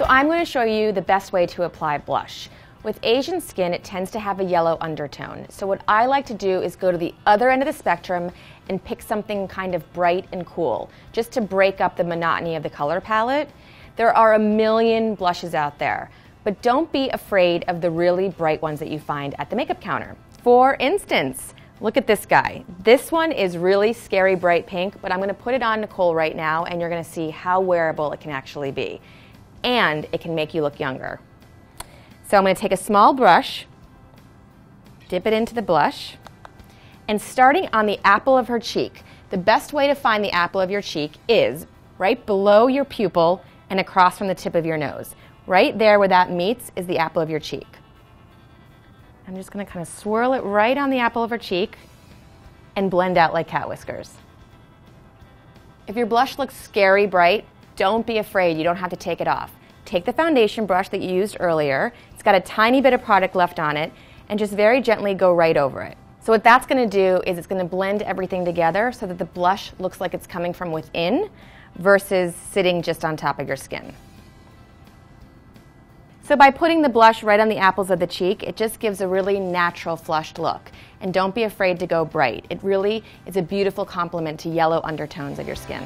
So I'm going to show you the best way to apply blush. With Asian skin, it tends to have a yellow undertone. So what I like to do is go to the other end of the spectrum and pick something kind of bright and cool, just to break up the monotony of the color palette. There are a million blushes out there, but don't be afraid of the really bright ones that you find at the makeup counter. For instance, look at this guy. This one is really scary bright pink, but I'm gonna put it on Nicole right now and you're gonna see how wearable it can actually be. And it can make you look younger. So I'm going to take a small brush, dip it into the blush, and starting on the apple of her cheek, the best way to find the apple of your cheek is right below your pupil and across from the tip of your nose. Right there where that meets is the apple of your cheek. I'm just going to kind of swirl it right on the apple of her cheek and blend out like cat whiskers. If your blush looks scary bright, don't be afraid. You don't have to take it off. Take the foundation brush that you used earlier, it's got a tiny bit of product left on it, and just very gently go right over it. So what that's going to do is it's going to blend everything together so that the blush looks like it's coming from within versus sitting just on top of your skin. So by putting the blush right on the apples of the cheek, it just gives a really natural flushed look. And don't be afraid to go bright. It really is a beautiful complement to yellow undertones of your skin.